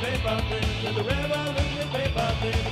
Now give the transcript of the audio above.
paper things, the revolution paper things.